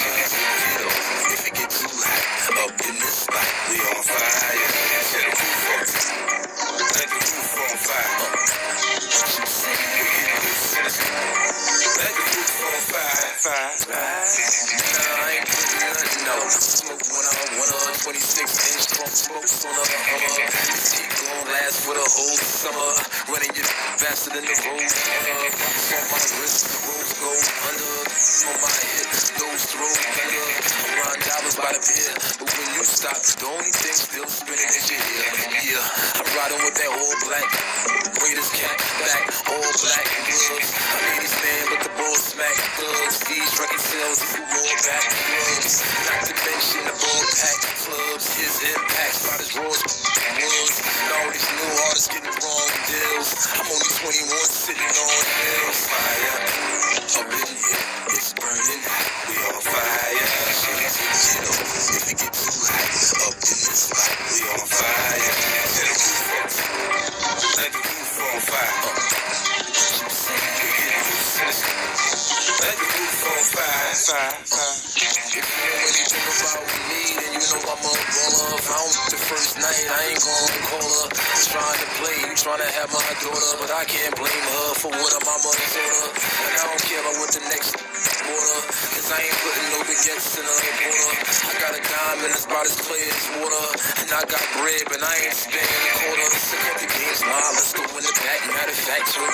If it get too hot up in this spot, we on fire. Set the roof on fire. Let the roof on fire. Let the roof on fire. fire. Nah, I ain't putting nothing no smoke when I'm 126 inch from smokes on a hummer. Gon' last for the whole summer. Running you faster than the road. Uh, on my wrist, rose gold. By the. But when you stop, the only thing still spinning is your ear. Yeah, I'm riding with that all black. Greatest cat back, all black gloves. I ladies man, but the ball smack thugs. These record sales, who roll back gloves. Not to mention the ball pack clubs. His impacts by his raw woods. And all these new artists getting wrong deals. I'm only 21 sitting on hills. On fire. Let the roof on fire. If you about me, then you know I'm the first night, I ain't call her. Trying to play, trying to have my daughter, but I can't blame her for what her mama told her. And I don't care about what the next water, cause I ain't putting no baguettes in her water. I got a diamond that's about as clear as water, and I got bread, but I ain't spending ma, let's go in the back. Matter of fact,